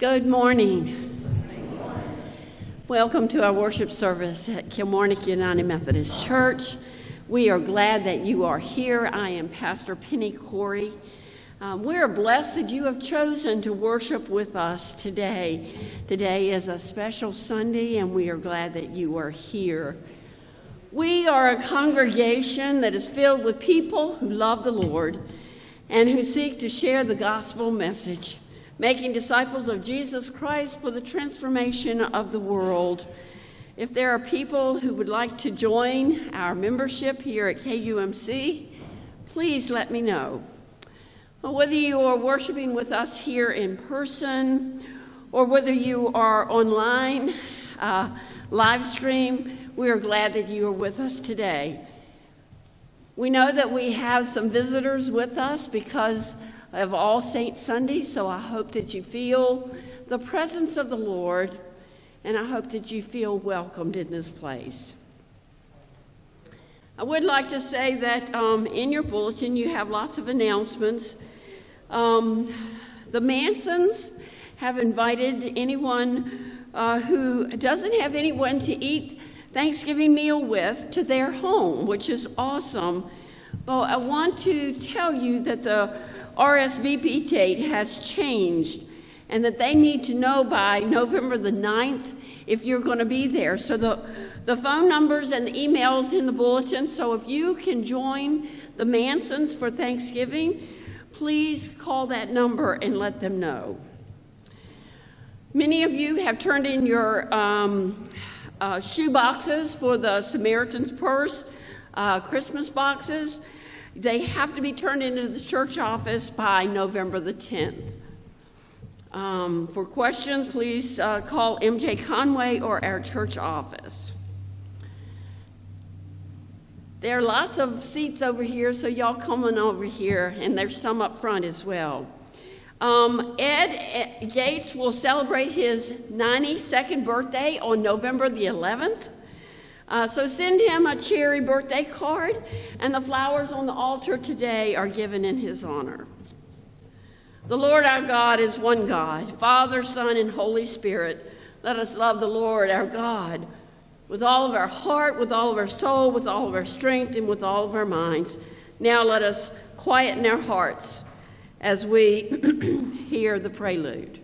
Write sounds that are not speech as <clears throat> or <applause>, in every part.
Good morning. Welcome to our worship service at Kilmarnock United Methodist Church. We are glad that you are here. I am Pastor Penny Corey. Um, we are blessed that you have chosen to worship with us today. Today is a special Sunday, and we are glad that you are here. We are a congregation that is filled with people who love the Lord and who seek to share the gospel message making disciples of Jesus Christ for the transformation of the world. If there are people who would like to join our membership here at KUMC, please let me know. Well, whether you are worshiping with us here in person or whether you are online, uh, live stream, we are glad that you are with us today. We know that we have some visitors with us because of All Saints Sunday, so I hope that you feel the presence of the Lord, and I hope that you feel welcomed in this place. I would like to say that um, in your bulletin you have lots of announcements. Um, the Mansons have invited anyone uh, who doesn't have anyone to eat Thanksgiving meal with to their home, which is awesome. But I want to tell you that the RSVP date has changed and that they need to know by November the 9th if you're going to be there. So the, the phone numbers and the emails in the bulletin. So if you can join the Mansons for Thanksgiving, please call that number and let them know. Many of you have turned in your um, uh, shoe boxes for the Samaritan's Purse uh, Christmas boxes. They have to be turned into the church office by November the 10th. Um, for questions, please uh, call MJ Conway or our church office. There are lots of seats over here, so y'all come on over here, and there's some up front as well. Um, Ed Gates will celebrate his 92nd birthday on November the 11th. Uh, so send him a cherry birthday card, and the flowers on the altar today are given in his honor. The Lord our God is one God, Father, Son, and Holy Spirit. Let us love the Lord our God with all of our heart, with all of our soul, with all of our strength, and with all of our minds. Now let us quieten our hearts as we <clears throat> hear the prelude.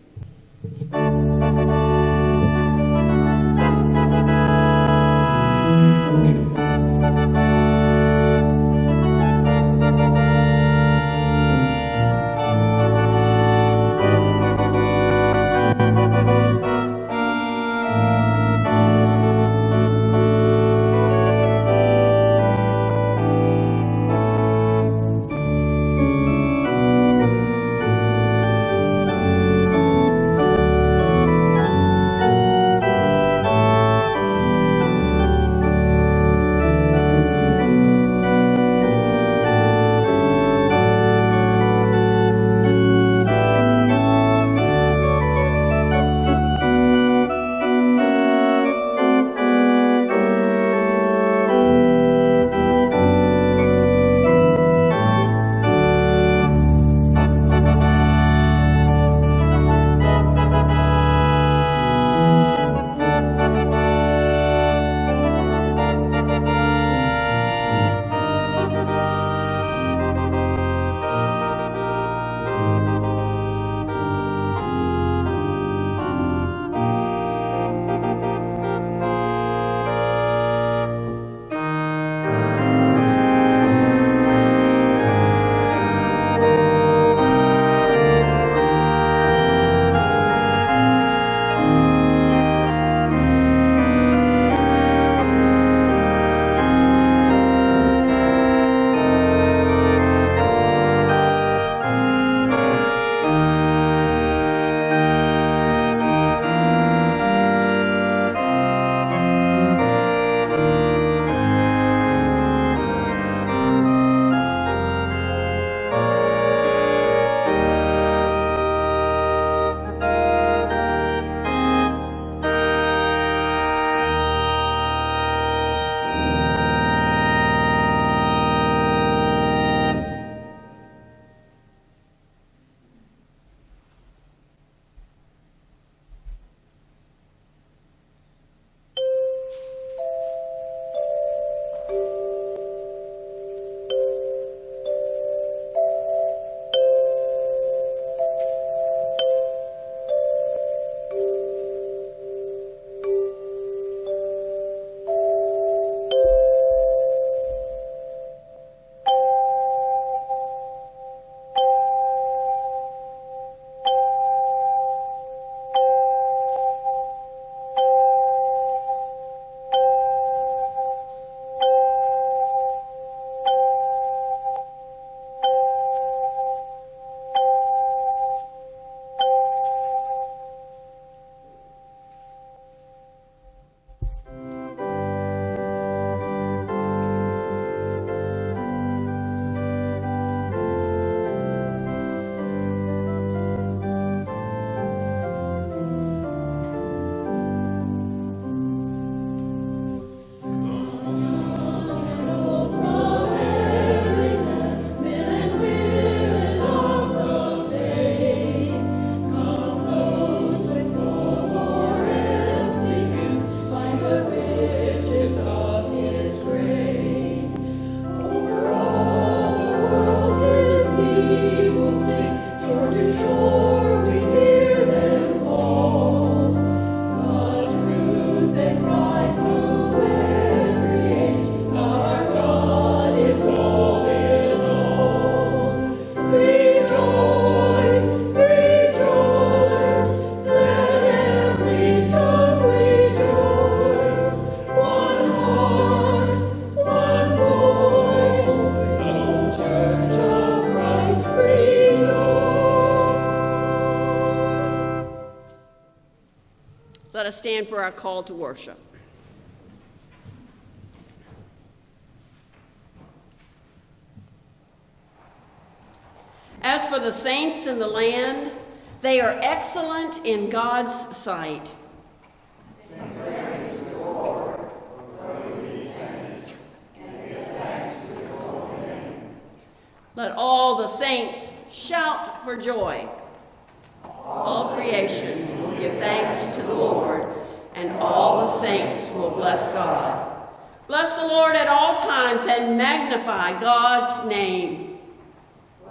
Our call to worship. As for the saints in the land, they are excellent in God's sight. Let all the saints shout for joy. All creation will give thanks to the Lord and all the saints will bless God. Bless the Lord at all times and magnify God's name.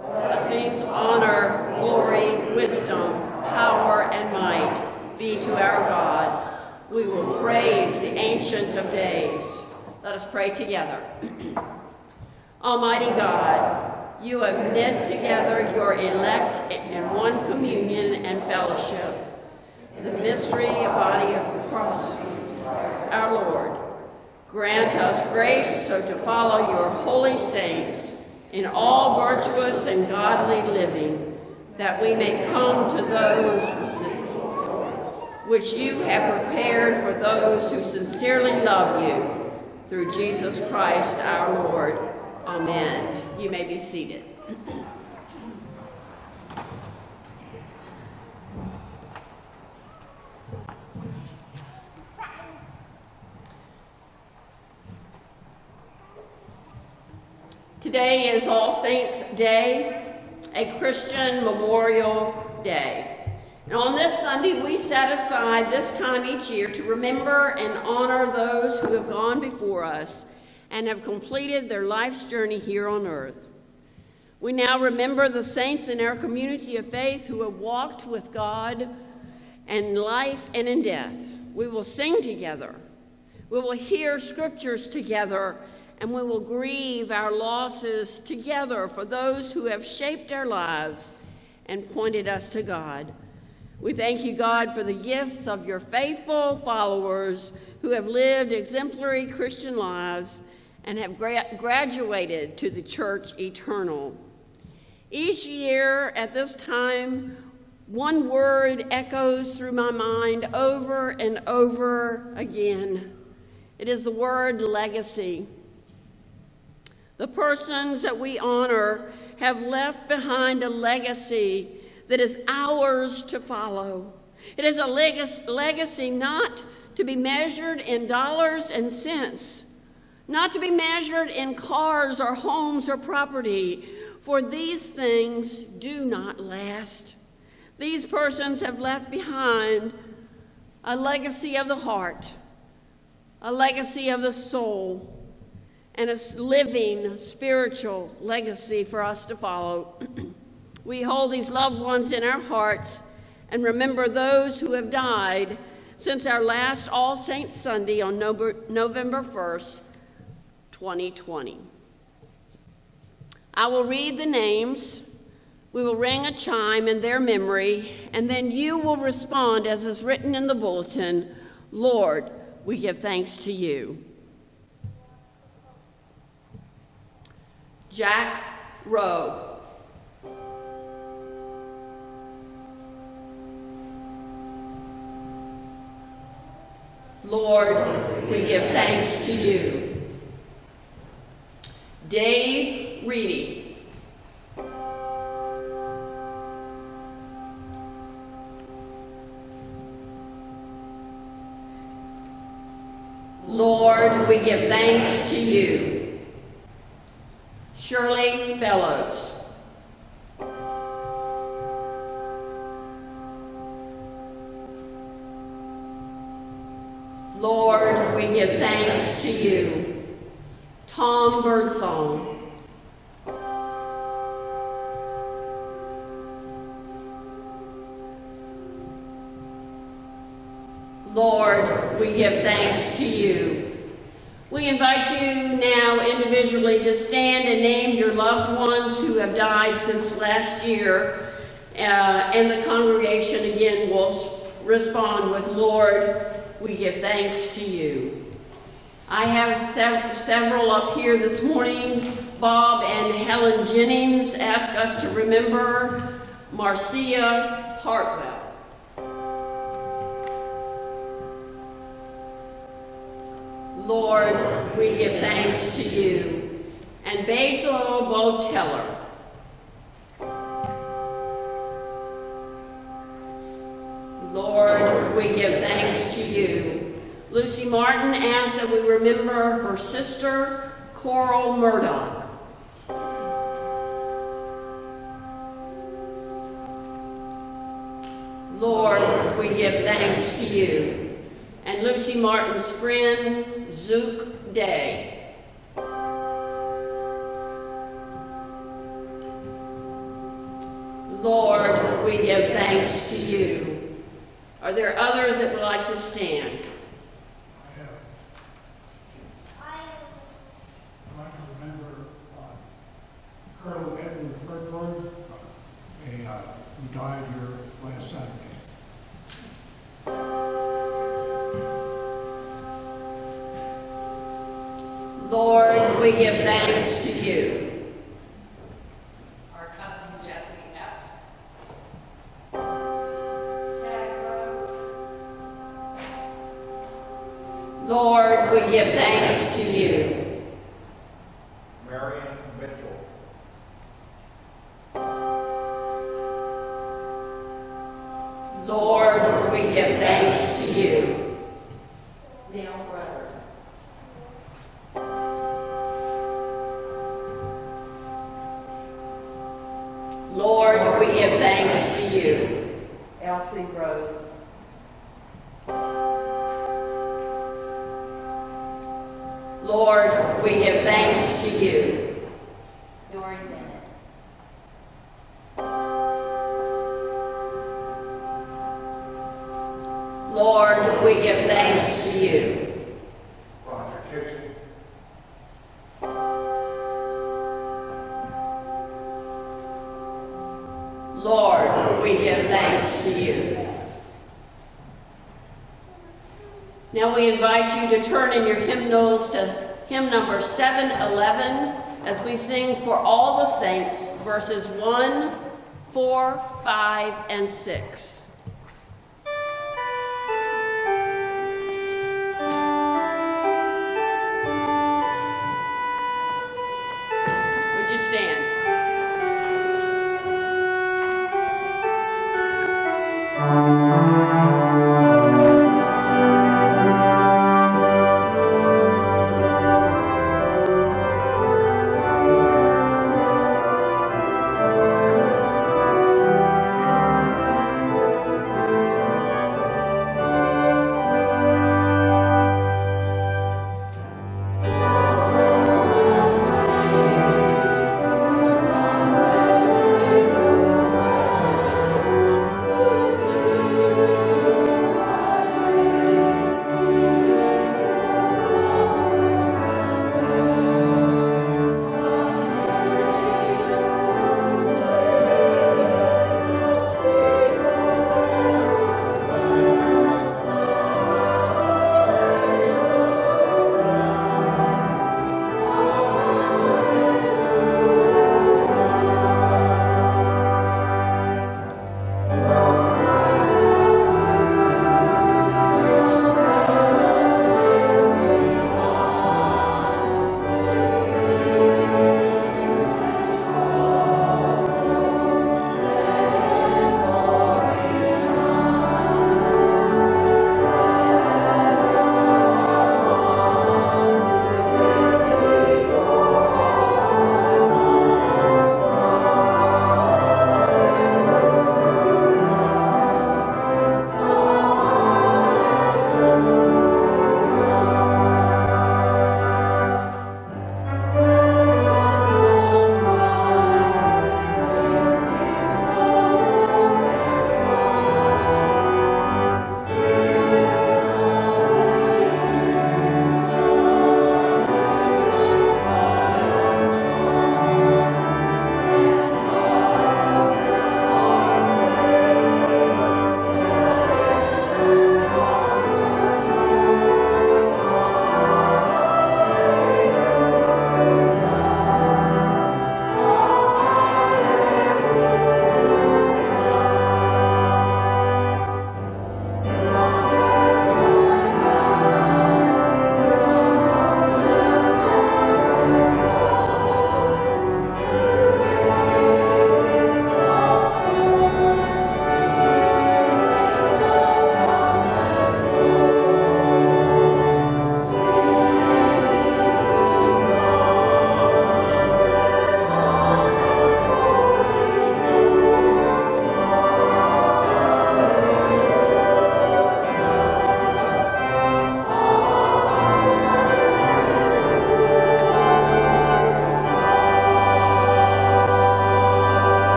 Blessings, honor, glory, wisdom, power, and might be to our God. We will praise the Ancient of Days. Let us pray together. Almighty God, you have knit together your elect in one communion and fellowship the mystery and body of the cross, our Lord. Grant us grace so to follow your holy saints in all virtuous and godly living, that we may come to those which you have prepared for those who sincerely love you, through Jesus Christ our Lord. Amen. You may be seated. Today is All Saints' Day, a Christian Memorial Day. And on this Sunday, we set aside this time each year to remember and honor those who have gone before us and have completed their life's journey here on earth. We now remember the saints in our community of faith who have walked with God in life and in death. We will sing together. We will hear scriptures together and we will grieve our losses together for those who have shaped our lives and pointed us to God. We thank you, God, for the gifts of your faithful followers who have lived exemplary Christian lives and have gra- graduated to the church eternal. Each year at this time, one word echoes through my mind over and over again. It is the word legacy. The persons that we honor have left behind a legacy that is ours to follow. It is a legacy not to be measured in dollars and cents, not to be measured in cars or homes or property, for these things do not last. These persons have left behind a legacy of the heart, a legacy of the soul, and a living spiritual legacy for us to follow. <clears throat> we hold these loved ones in our hearts and remember those who have died since our last All Saints Sunday on November 1st, 2020. I will read the names. We will ring a chime in their memory, and then you will respond as is written in the bulletin Lord, we give thanks to you. Jack Rowe. Lord, we give thanks to you. Dave Reedy. Lord, we give thanks to you. Shirley Bellows. Lord, we give thanks to you. Tom Birdsong. Lord, we give thanks to you. We invite you now individually to stand and name your loved ones who have died since last year, uh, and the congregation again will respond with, Lord, we give thanks to you. I have sev several up here this morning. Bob and Helen Jennings ask us to remember Marcia Hartwell. Lord, we give thanks to you. And Basil Boteller. Lord, we give thanks to you. Lucy Martin asks that we remember her sister, Coral Murdoch. Lord, we give thanks to you. And Lucy Martin's friend, Zook Day. Lord, we give thanks to you. Are there others that would like to stand? Colonel Edwin Fredberg, uh, uh, who died here last Saturday. Lord, we give thanks to you. Our cousin Jesse Epps. Lord, we give thanks 711 as we sing for all the saints, verses 1, 4, 5, and 6.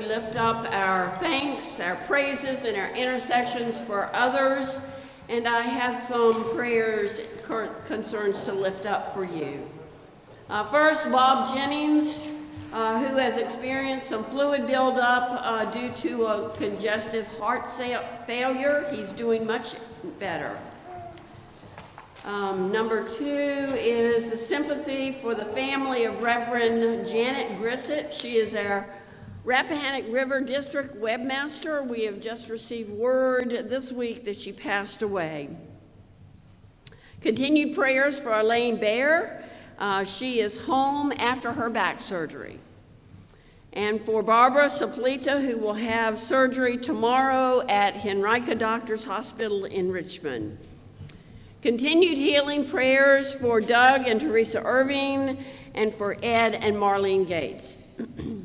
We lift up our thanks, our praises, and our intercessions for others. And I have some prayers, concerns to lift up for you. Uh, first, Bob Jennings, uh, who has experienced some fluid buildup uh, due to a congestive heart failure. He's doing much better. Um, number two is the sympathy for the family of Reverend Janet Grissett. She is our Rappahannock River District webmaster. We have just received word this week that she passed away. Continued prayers for Elaine Bear. Uh, she is home after her back surgery. And for Barbara Saplita, who will have surgery tomorrow at Henrico Doctors Hospital in Richmond. Continued healing prayers for Doug and Teresa Irving and for Ed and Marlene Gates. <clears throat>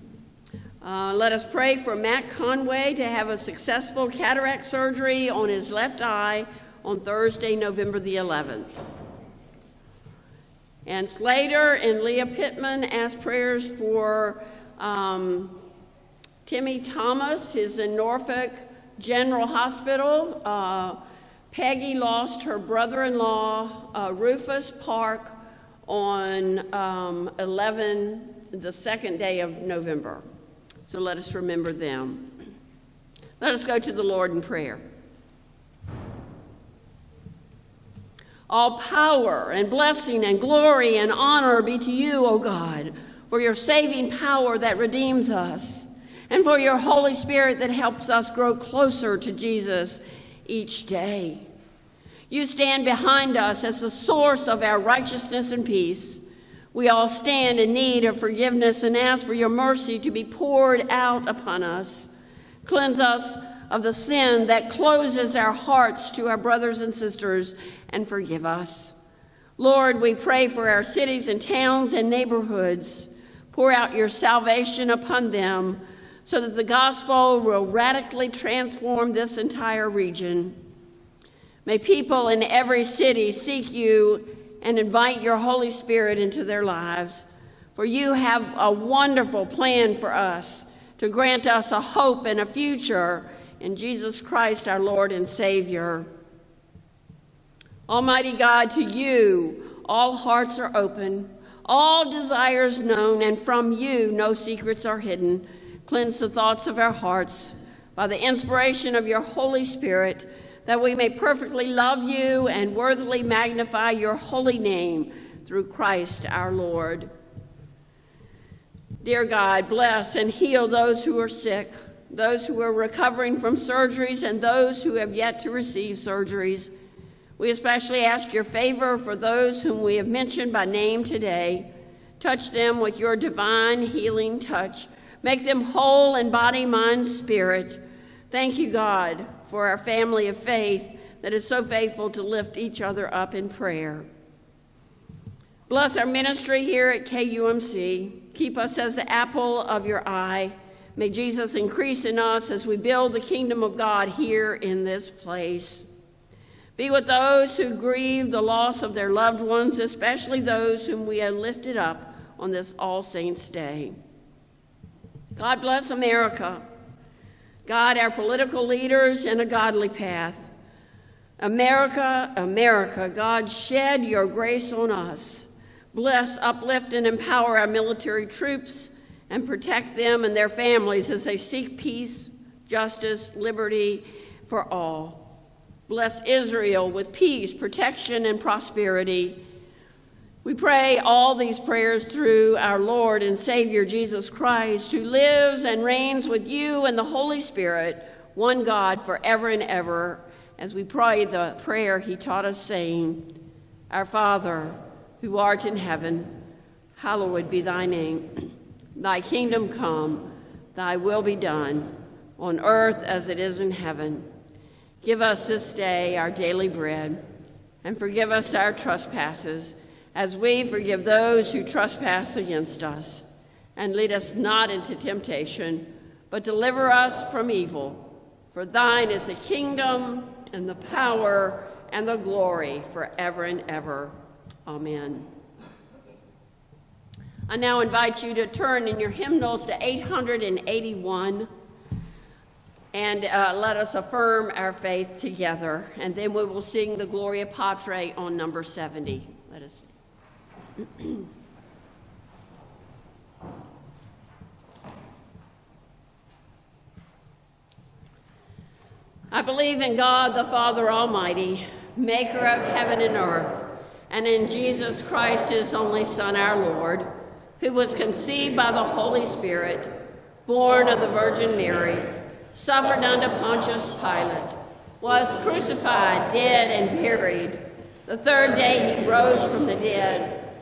uh, let us pray for Matt Conway to have a successful cataract surgery on his left eye on Thursday, November the 11th. And Slater and Leah Pittman ask prayers for um, Timmy Thomas, is in Norfolk General Hospital. Uh, Peggy lost her brother in law, uh, Rufus Park, on um, 11, the second day of November. So let us remember them. Let us go to the Lord in prayer. All power and blessing and glory and honor be to you, O God, for your saving power that redeems us, and for your Holy Spirit that helps us grow closer to Jesus each day. You stand behind us as the source of our righteousness and peace. We all stand in need of forgiveness and ask for your mercy to be poured out upon us. Cleanse us of the sin that closes our hearts to our brothers and sisters and forgive us. Lord, we pray for our cities and towns and neighborhoods. Pour out your salvation upon them so that the gospel will radically transform this entire region. May people in every city seek you and invite your Holy Spirit into their lives. For you have a wonderful plan for us to grant us a hope and a future in Jesus Christ, our Lord and Savior. Almighty God, to you all hearts are open, all desires known, and from you no secrets are hidden. Cleanse the thoughts of our hearts by the inspiration of your Holy Spirit that we may perfectly love you and worthily magnify your holy name through Christ our Lord. Dear God, bless and heal those who are sick, those who are recovering from surgeries, and those who have yet to receive surgeries. We especially ask your favor for those whom we have mentioned by name today. Touch them with your divine healing touch. Make them whole in body, mind, spirit. Thank you, God, for our family of faith that is so faithful to lift each other up in prayer. Bless our ministry here at KUMC. Keep us as the apple of your eye. May Jesus increase in us as we build the kingdom of God here in this place. Be with those who grieve the loss of their loved ones, especially those whom we have lifted up on this All Saints' Day. God bless America. God, our political leaders, in a godly path. America, America, God, shed your grace on us. Bless, uplift, and empower our military troops and protect them and their families as they seek peace, justice, liberty for all. Bless Israel with peace, protection, and prosperity. We pray all these prayers through our Lord and Savior Jesus Christ, who lives and reigns with you and the Holy Spirit, one God, forever and ever, as we pray the prayer he taught us, saying, Our Father, who art in heaven, hallowed be thy name. Thy kingdom come, thy will be done, on earth as it is in heaven. Give us this day our daily bread, and forgive us our trespasses as we forgive those who trespass against us. And lead us not into temptation, but deliver us from evil. For thine is the kingdom, and the power, and the glory forever and ever. Amen. I now invite you to turn in your hymnals to 881 and uh, let us affirm our faith together. And then we will sing the Gloria Patri on number 70. I believe in God the Father Almighty, maker of heaven and earth, and in Jesus Christ, his only Son, our Lord, who was conceived by the Holy Spirit, born of the Virgin Mary, suffered under Pontius Pilate, was crucified, dead, and buried. The third day he rose from the dead.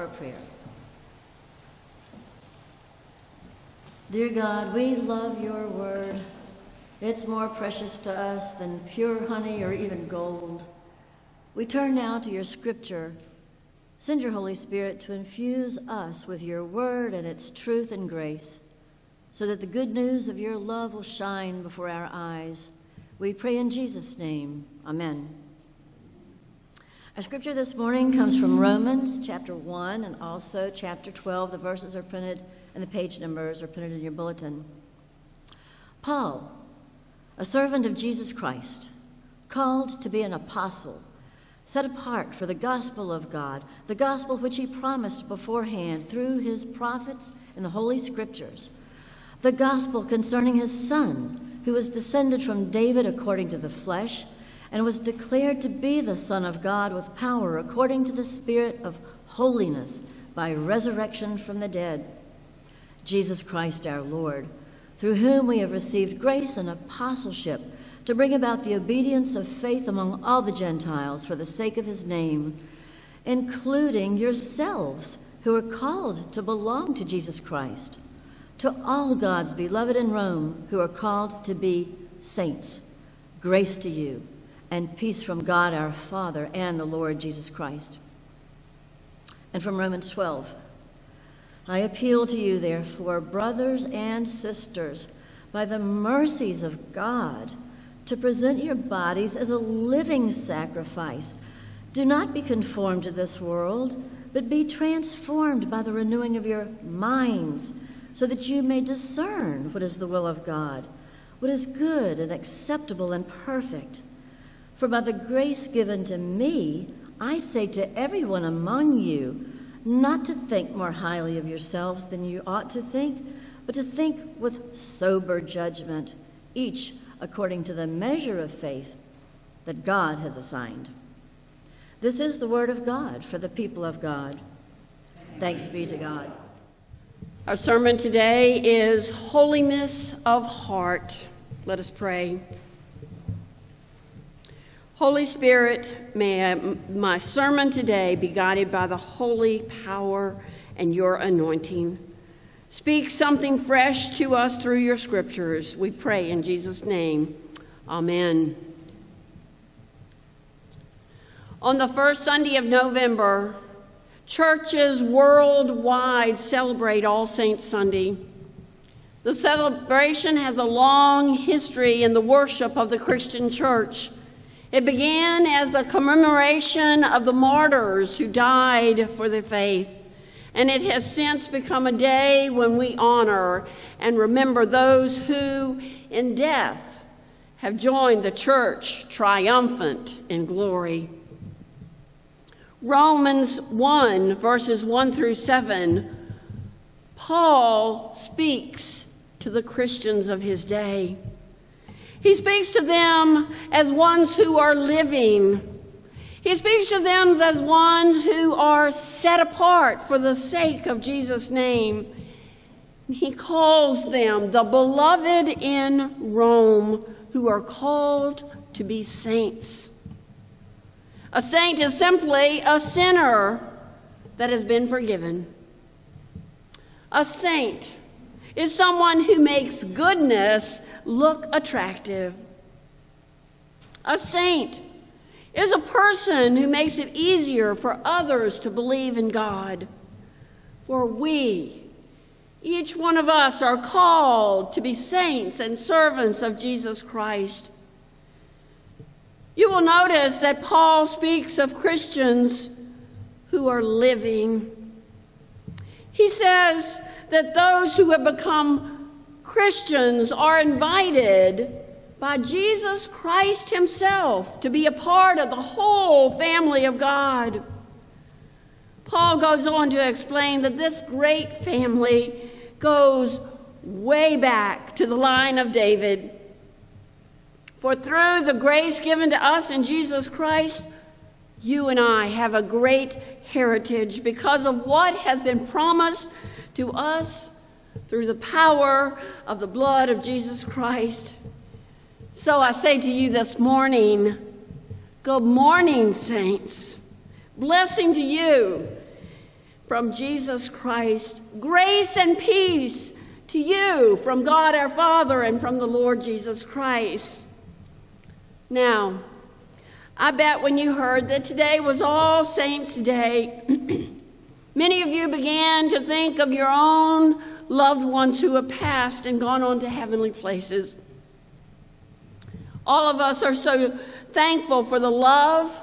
For a prayer. Dear God, we love your word. It's more precious to us than pure honey or even gold. We turn now to your scripture. Send your Holy Spirit to infuse us with your word and its truth and grace, so that the good news of your love will shine before our eyes. We pray in Jesus' name. Amen. Our scripture this morning comes from Romans chapter 1 and also chapter 12. The verses are printed and the page numbers are printed in your bulletin. Paul, a servant of Jesus Christ, called to be an apostle, set apart for the gospel of God, the gospel which he promised beforehand through his prophets in the Holy Scriptures, the gospel concerning his Son, who was descended from David according to the flesh, and was declared to be the Son of God with power according to the Spirit of holiness by resurrection from the dead Jesus Christ our Lord, through whom we have received grace and apostleship to bring about the obedience of faith among all the Gentiles for the sake of his name, including yourselves who are called to belong to Jesus Christ. To all God's beloved in Rome who are called to be saints, grace to you and peace from God our Father and the Lord Jesus Christ. And from Romans 12. I appeal to you, therefore, brothers and sisters, by the mercies of God, to present your bodies as a living sacrifice. Do not be conformed to this world, but be transformed by the renewing of your minds, so that you may discern what is the will of God, what is good and acceptable and perfect. For by the grace given to me, I say to everyone among you, not to think more highly of yourselves than you ought to think, but to think with sober judgment, each according to the measure of faith that God has assigned. This is the word of God for the people of God. Thanks be to God. Our sermon today is Holiness of Heart. Let us pray. Holy Spirit, may my sermon today be guided by the holy power and your anointing. Speak something fresh to us through your scriptures. We pray in Jesus' name. Amen. On the first Sunday of November, churches worldwide celebrate All Saints Sunday. The celebration has a long history in the worship of the Christian church. It began as a commemoration of the martyrs who died for the faith, and it has since become a day when we honor and remember those who, in death, have joined the church triumphant in glory. Romans 1, verses 1 through 7, Paul speaks to the Christians of his day. He speaks to them as ones who are living. He speaks to them as ones who are set apart for the sake of Jesus' name. He calls them the beloved in Rome who are called to be saints. A saint is simply a sinner that has been forgiven. A saint is someone who makes goodness look attractive. A saint is a person who makes it easier for others to believe in God. For we, each one of us, are called to be saints and servants of Jesus Christ. You will notice that Paul speaks of Christians who are living. He says that those who have become Christians are invited by Jesus Christ Himself to be a part of the whole family of God. Paul goes on to explain that this great family goes way back to the line of David. For through the grace given to us in Jesus Christ, you and I have a great heritage because of what has been promised to us through the power of the blood of Jesus Christ. So I say to you this morning, good morning, saints. Blessing to you from Jesus Christ. Grace and peace to you from God our Father and from the Lord Jesus Christ. Now, I bet when you heard that today was All Saints' Day, <clears throat> many of you began to think of your own loved ones who have passed and gone on to heavenly places. All of us are so thankful for the love,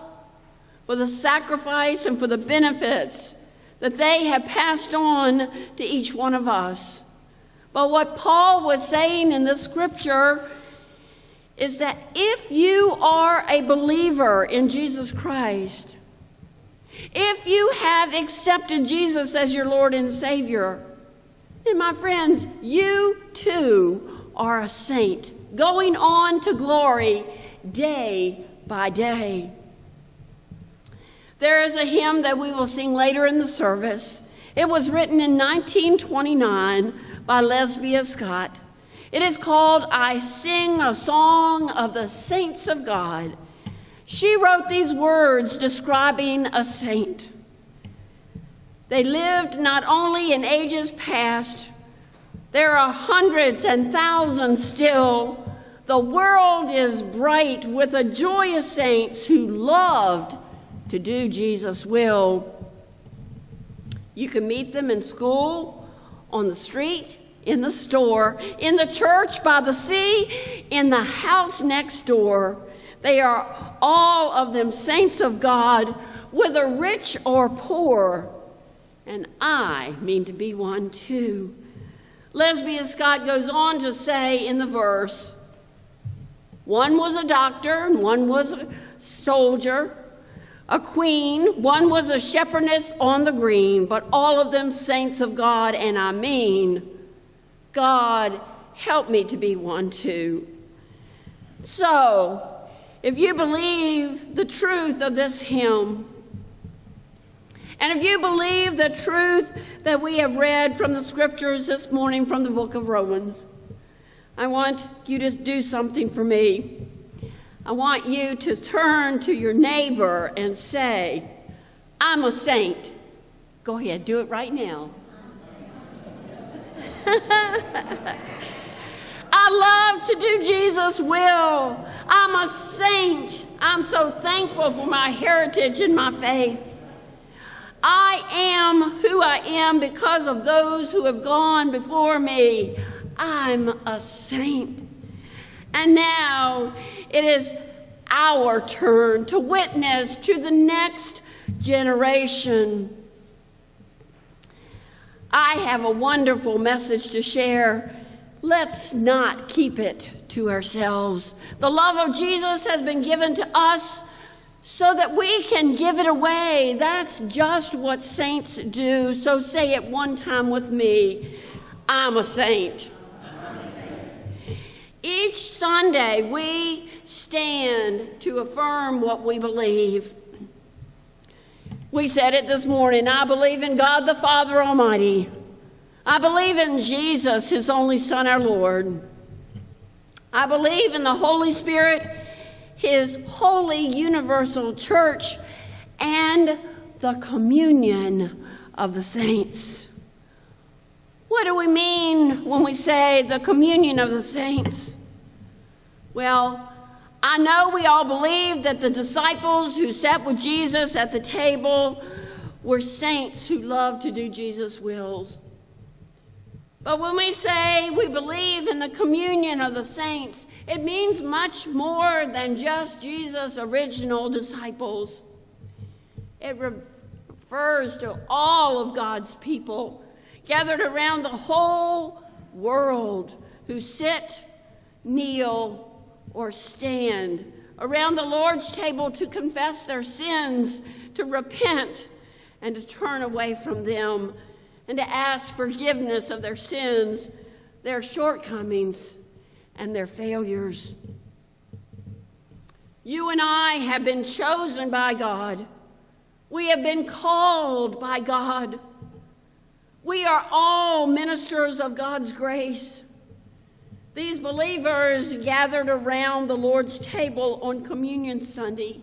for the sacrifice, and for the benefits that they have passed on to each one of us. But what Paul was saying in the scripture is that if you are a believer in Jesus Christ, if you have accepted Jesus as your Lord and Savior, then, my friends, you too are a saint, going on to glory day by day. There is a hymn that we will sing later in the service. It was written in 1929 by Lesbia Scott. It is called I Sing a Song of the Saints of God. She wrote these words describing a saint. They lived not only in ages past, there are hundreds and thousands still. The world is bright with the joyous saints who loved to do Jesus' will. You can meet them in school, on the street, in the store, in the church, by the sea, in the house next door. They are all of them saints of God, whether rich or poor. And I mean to be one too. Lesbia Scott goes on to say in the verse one was a doctor, and one was a soldier, a queen, one was a shepherdess on the green, but all of them saints of God, and I mean, God, help me to be one too. So, if you believe the truth of this hymn, and if you believe the truth that we have read from the scriptures this morning from the book of Romans, I want you to do something for me. I want you to turn to your neighbor and say, I'm a saint. Go ahead, do it right now. <laughs> I love to do Jesus' will. I'm a saint. I'm so thankful for my heritage and my faith. I am who I am because of those who have gone before me. I'm a saint. And now it is our turn to witness to the next generation. I have a wonderful message to share. Let's not keep it to ourselves. The love of Jesus has been given to us so that we can give it away. That's just what saints do. So say it one time with me I'm a saint. Each Sunday, we stand to affirm what we believe. We said it this morning I believe in God the Father Almighty. I believe in Jesus, His only Son, our Lord. I believe in the Holy Spirit, His holy universal church, and the communion of the saints. What do we mean when we say the communion of the saints? Well, I know we all believe that the disciples who sat with Jesus at the table were saints who loved to do Jesus' wills. But when we say we believe in the communion of the saints, it means much more than just Jesus' original disciples. It refers to all of God's people gathered around the whole world who sit, kneel, or stand around the Lord's table to confess their sins, to repent, and to turn away from them, and to ask forgiveness of their sins, their shortcomings, and their failures. You and I have been chosen by God. We have been called by God. We are all ministers of God's grace. These believers gathered around the Lord's table on Communion Sunday.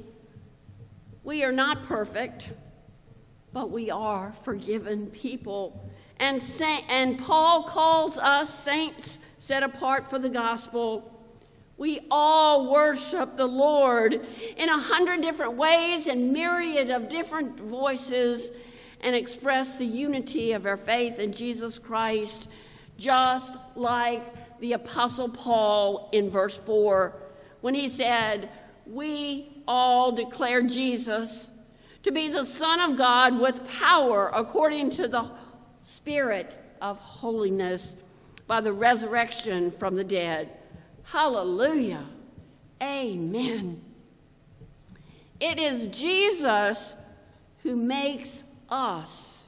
We are not perfect, but we are forgiven people. And, sa- and Paul calls us saints set apart for the gospel. We all worship the Lord in a hundred different ways and myriad of different voices and express the unity of our faith in Jesus Christ, just like the Apostle Paul in verse 4 when he said, We all declare Jesus to be the Son of God with power according to the Spirit of holiness by the resurrection from the dead. Hallelujah. Amen. It is Jesus who makes us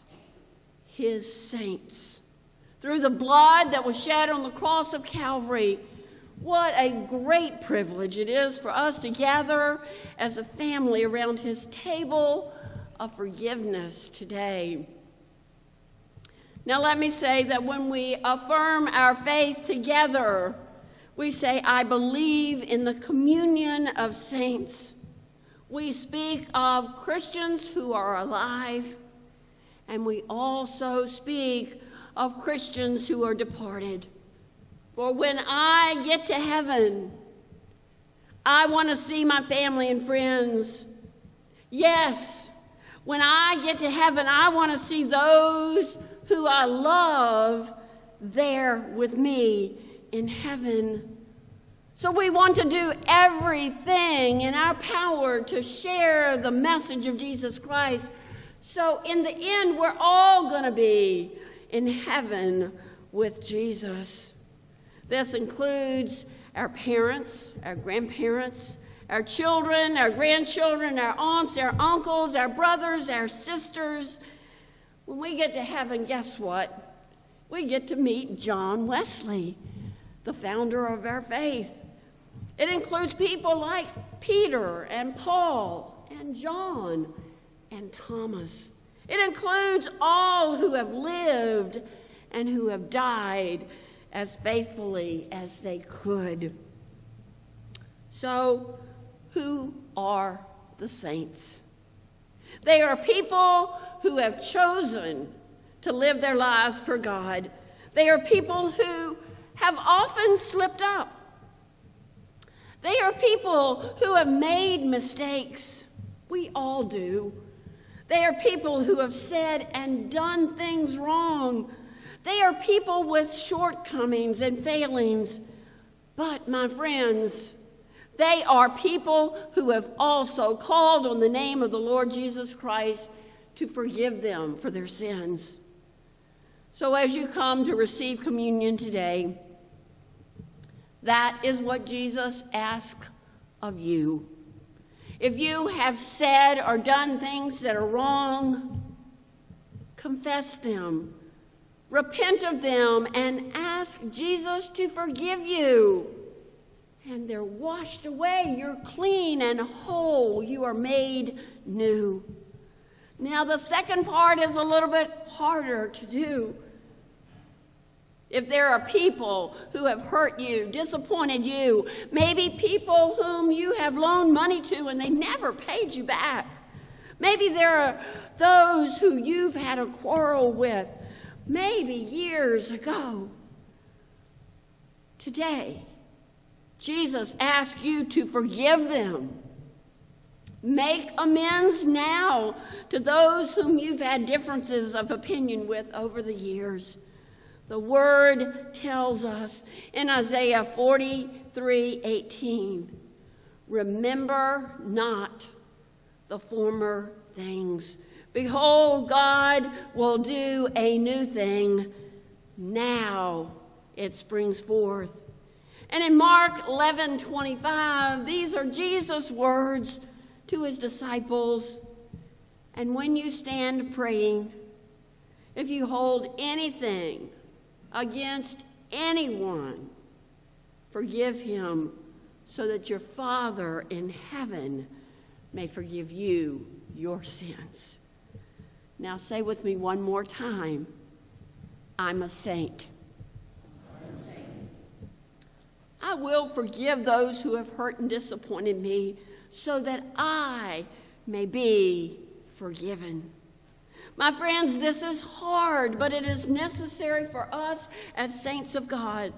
his saints. Through the blood that was shed on the cross of Calvary, what a great privilege it is for us to gather as a family around his table of forgiveness today. Now, let me say that when we affirm our faith together, we say, I believe in the communion of saints. We speak of Christians who are alive, and we also speak of Christians who are departed. For when I get to heaven, I want to see my family and friends. Yes, when I get to heaven, I want to see those who I love there with me in heaven. So we want to do everything in our power to share the message of Jesus Christ. So in the end, we're all going to be in heaven with Jesus. This includes our parents, our grandparents, our children, our grandchildren, our aunts, our uncles, our brothers, our sisters. When we get to heaven, guess what? We get to meet John Wesley, the founder of our faith. It includes people like Peter and Paul and John and Thomas. It includes all who have lived and who have died as faithfully as they could. So, who are the saints? They are people who have chosen to live their lives for God. They are people who have often slipped up. They are people who have made mistakes. We all do. They are people who have said and done things wrong. They are people with shortcomings and failings. But, my friends, they are people who have also called on the name of the Lord Jesus Christ to forgive them for their sins. So, as you come to receive communion today, that is what Jesus asks of you. If you have said or done things that are wrong, confess them, repent of them, and ask Jesus to forgive you. And they're washed away. You're clean and whole. You are made new. Now, the second part is a little bit harder to do. If there are people who have hurt you, disappointed you, maybe people whom you have loaned money to and they never paid you back. Maybe there are those who you've had a quarrel with, maybe years ago. Today, Jesus asks you to forgive them. Make amends now to those whom you've had differences of opinion with over the years. The word tells us in Isaiah 43 18, remember not the former things. Behold, God will do a new thing. Now it springs forth. And in Mark 11 25, these are Jesus' words to his disciples. And when you stand praying, if you hold anything against anyone, forgive him so that your Father in heaven may forgive you your sins. Now say with me one more time I'm a saint. I will forgive those who have hurt and disappointed me so that I may be forgiven. My friends, this is hard, but it is necessary for us as saints of God.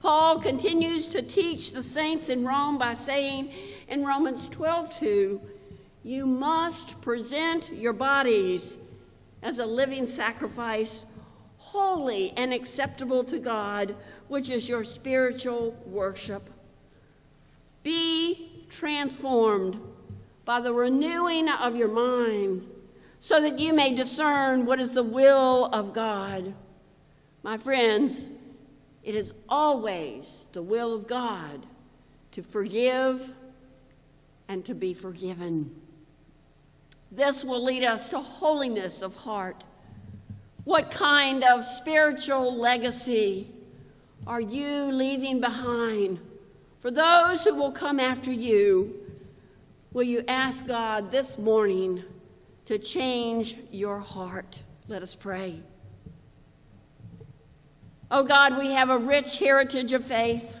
Paul continues to teach the saints in Rome by saying in Romans 12:2, you must present your bodies as a living sacrifice, holy and acceptable to God, which is your spiritual worship. Be transformed by the renewing of your mind so that you may discern what is the will of God. My friends, it is always the will of God to forgive and to be forgiven. This will lead us to holiness of heart. What kind of spiritual legacy are you leaving behind for those who will come after you? Will you ask God this morning to change your heart? Let us pray. Oh God, we have a rich heritage of faith.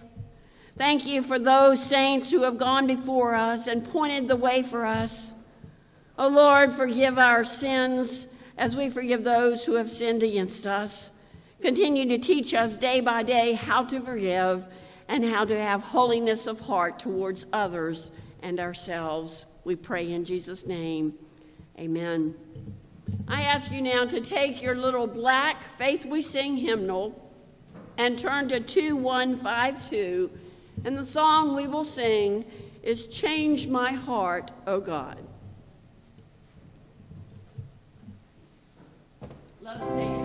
Thank you for those saints who have gone before us and pointed the way for us. Oh Lord, forgive our sins as we forgive those who have sinned against us. Continue to teach us day by day how to forgive and how to have holiness of heart towards others and ourselves. We pray in Jesus' name. Amen. I ask you now to take your little black Faith We Sing hymnal and turn to 2152. And the song we will sing is Change My Heart, O God. Love stand.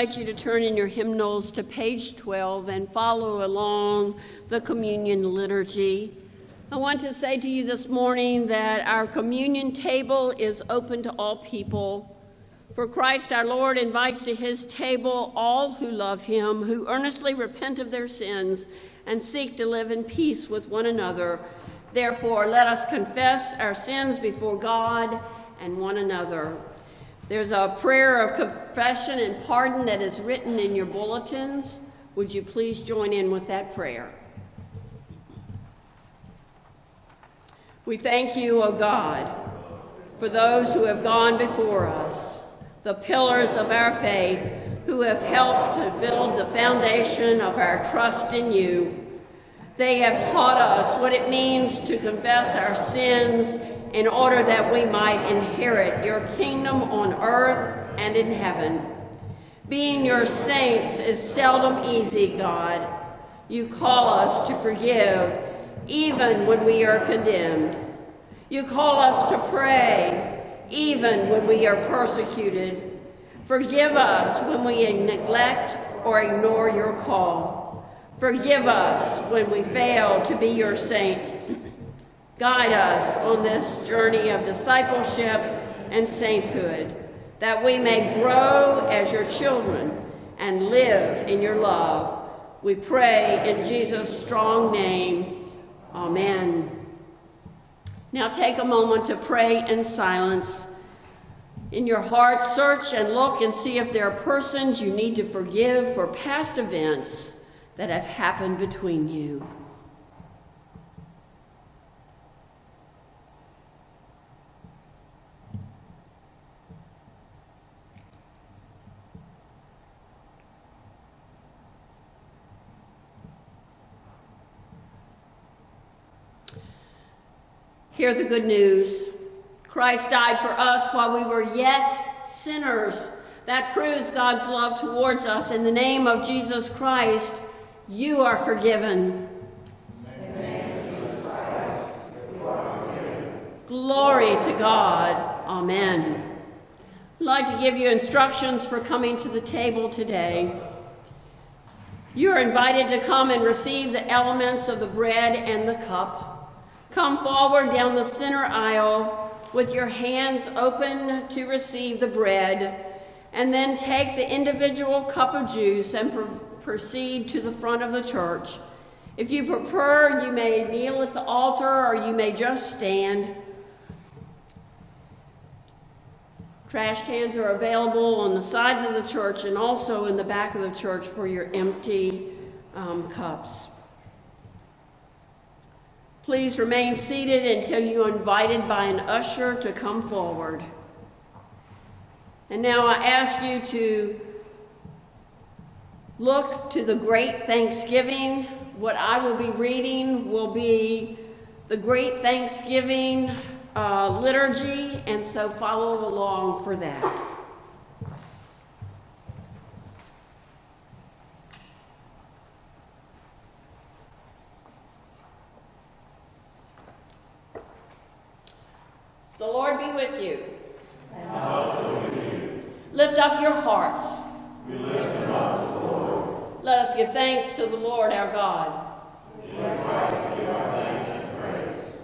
Invite you to turn in your hymnals to page 12 and follow along the communion liturgy. I want to say to you this morning that our communion table is open to all people. For Christ our Lord invites to his table all who love him, who earnestly repent of their sins and seek to live in peace with one another. Therefore, let us confess our sins before God and one another. There's a prayer of confession and pardon that is written in your bulletins. Would you please join in with that prayer? We thank you, O God, for those who have gone before us, the pillars of our faith, who have helped to build the foundation of our trust in you. They have taught us what it means to confess our sins in order that we might inherit your kingdom on earth and in heaven. Being your saints is seldom easy, God. You call us to forgive even when we are condemned. You call us to pray even when we are persecuted. Forgive us when we neglect or ignore your call. Forgive us when we fail to be your saints. Guide us on this journey of discipleship and sainthood, that we may grow as your children and live in your love. We pray in Jesus' strong name. Amen. Now take a moment to pray in silence. In your heart, search and look and see if there are persons you need to forgive for past events that have happened between you. Hear the good news. Christ died for us while we were yet sinners. That proves God's love towards us. In the name of Jesus Christ, you are forgiven. Glory to God. Amen. I'd like to give you instructions for coming to the table today. You are invited to come and receive the elements of the bread and the cup. Come forward down the center aisle with your hands open to receive the bread, and then take the individual cup of juice and pr- proceed to the front of the church. If you prefer, you may kneel at the altar or you may just stand. Trash cans are available on the sides of the church and also in the back of the church for your empty um, cups. Please remain seated until you are invited by an usher to come forward. And now I ask you to look to the great Thanksgiving. What I will be reading will be the great Thanksgiving uh, liturgy, and so follow along for that. The Lord be with you. And also with you. Lift up your hearts. We lift them up to the Lord. Let us give thanks to the Lord our God. It is right to give our thanks and praise.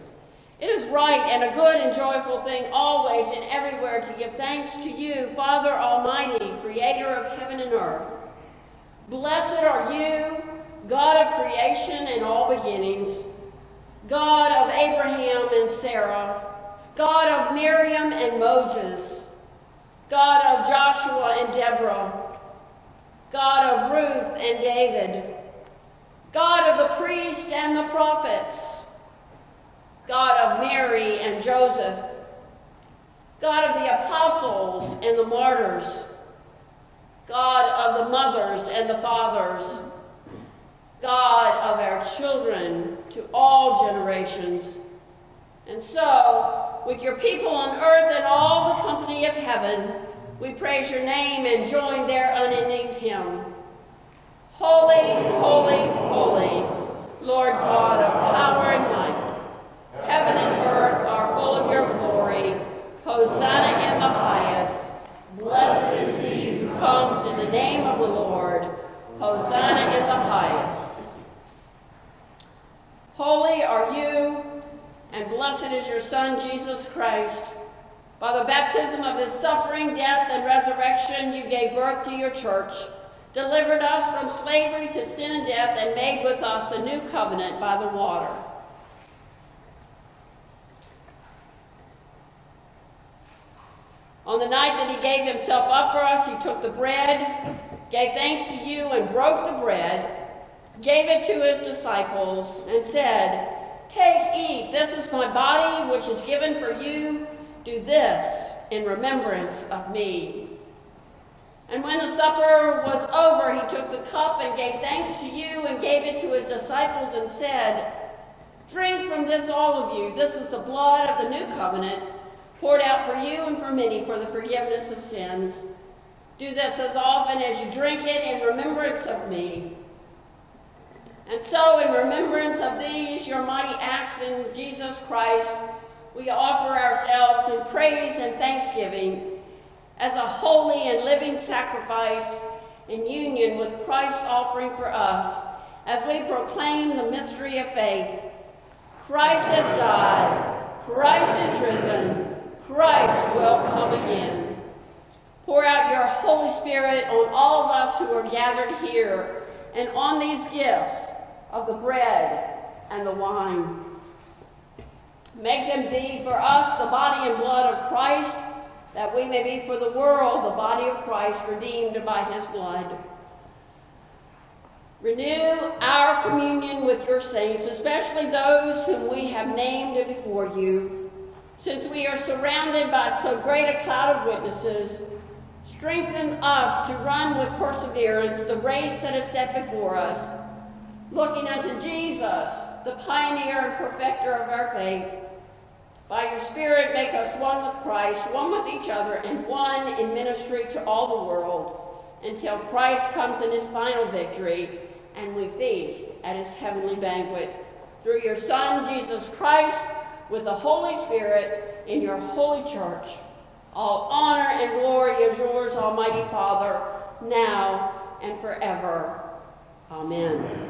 It is right and a good and joyful thing always and everywhere to give thanks to you, Father Almighty, creator of heaven and earth. Blessed are you, God of creation and all beginnings, God of Abraham and Sarah, God of Miriam and Moses, God of Joshua and Deborah, God of Ruth and David, God of the priests and the prophets, God of Mary and Joseph, God of the apostles and the martyrs, God of the mothers and the fathers, God of our children to all generations. And so, with your people on earth and all the company of heaven, we praise your name and join their unending hymn. Holy, holy, holy, Lord God of power and might. Heaven and earth are full of your glory. Hosanna in the highest. Blessed is he who comes in the name of the Lord. Hosanna in the highest. Holy are you, and blessed is your Son, Jesus Christ. By the baptism of his suffering, death, and resurrection, you gave birth to your church, delivered us from slavery to sin and death, and made with us a new covenant by the water. On the night that he gave himself up for us, he took the bread, gave thanks to you, and broke the bread, gave it to his disciples, and said, Take, eat, this is my body, which is given for you. Do this in remembrance of me. And when the supper was over, he took the cup and gave thanks to you, and gave it to his disciples, and said, Drink from this, all of you. This is the blood of the new covenant poured out for you and for many for the forgiveness of sins. Do this as often as you drink it in remembrance of me. And so, in remembrance of these, your mighty acts in Jesus Christ, we offer ourselves in praise and thanksgiving as a holy and living sacrifice in union with Christ's offering for us as we proclaim the mystery of faith. Christ has died. Christ is risen. Christ will come again. Pour out your Holy Spirit on all of us who are gathered here and on these gifts of the bread and the wine. Make them be for us the body and blood of Christ, that we may be for the world the body of Christ redeemed by his blood. Renew our communion with your saints, especially those whom we have named before you since we are surrounded by so great a cloud of witnesses, strengthen us to run with perseverance the race that is set before us, looking unto Jesus, the pioneer and perfecter of our faith. By your Spirit, make us one with Christ, one with each other, and one in ministry to all the world, until Christ comes in his final victory and we feast at his heavenly banquet. Through your Son, Jesus Christ, with the Holy Spirit in your holy church. All honor and glory is yours, Almighty Father, now and forever. Amen.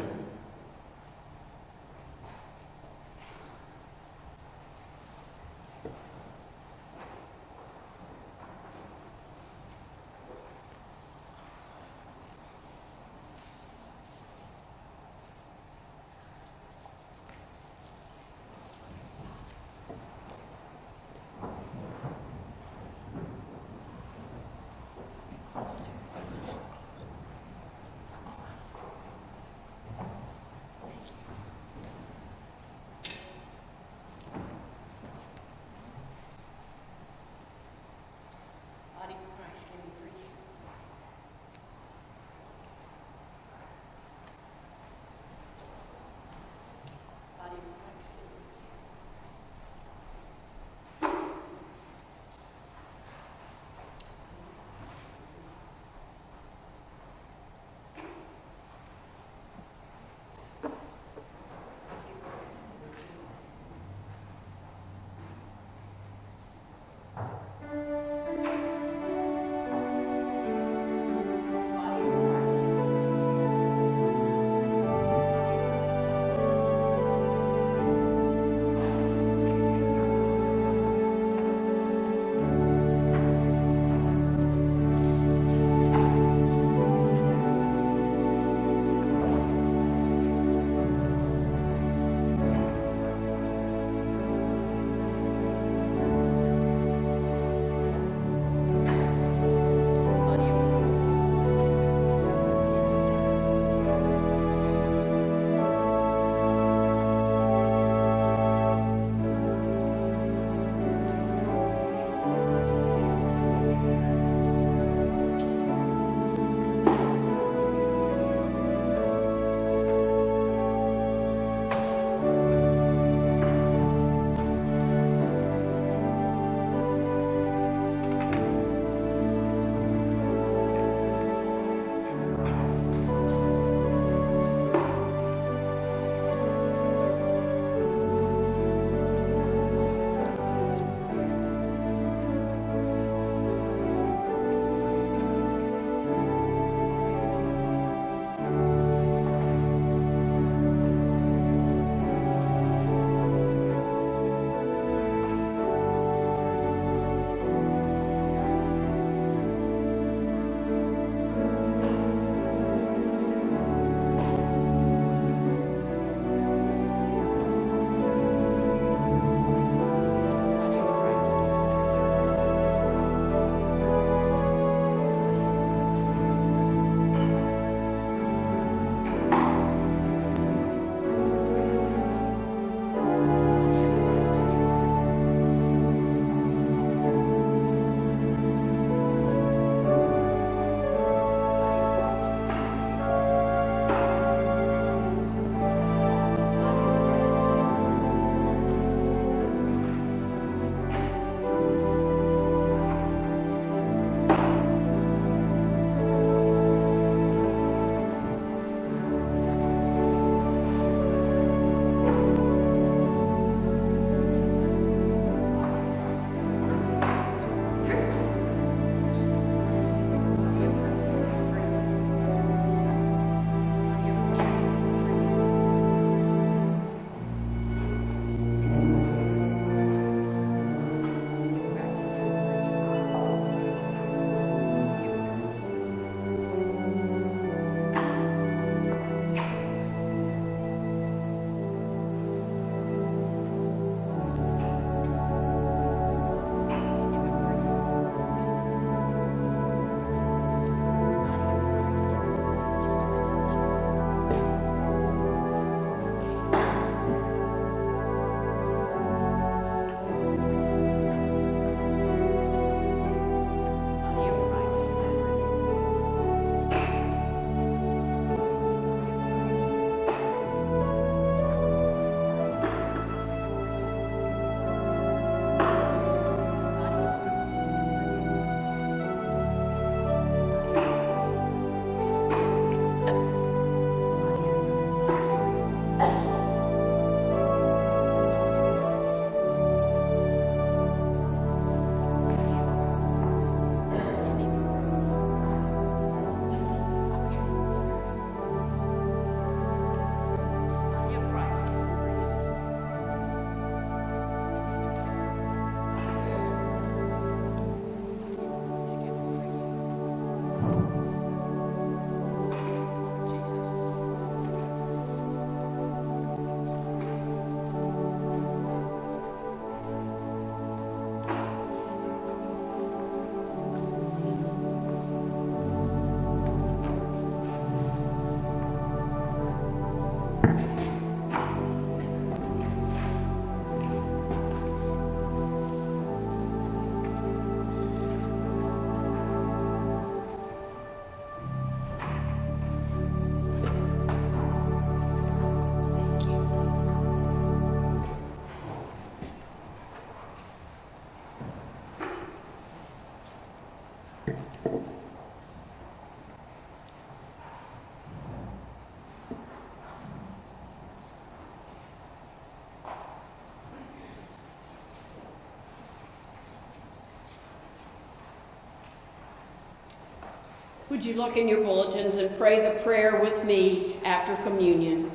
Would you look in your bulletins and pray the prayer with me after communion?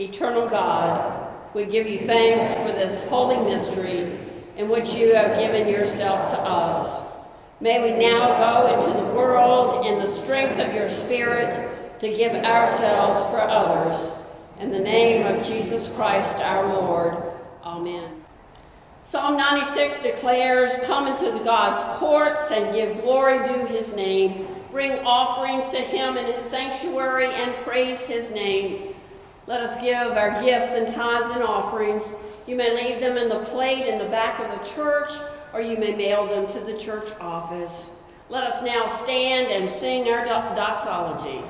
Eternal God, we give you thanks for this holy mystery in which you have given yourself to us. May we now go into the world in the strength of your Spirit to give ourselves for others. In the name of Jesus Christ our Lord. Psalm 96 declares, Come into the God's courts and give glory to his name. Bring offerings to him in his sanctuary and praise his name. Let us give our gifts and tithes and offerings. You may leave them in the plate in the back of the church, or you may mail them to the church office. Let us now stand and sing our doxology.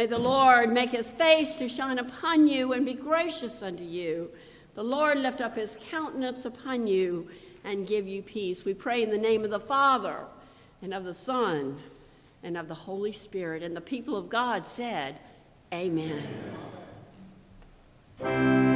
May the Lord make his face to shine upon you and be gracious unto you. The Lord lift up his countenance upon you and give you peace. We pray in the name of the Father and of the Son and of the Holy Spirit. And the people of God said, Amen. Amen.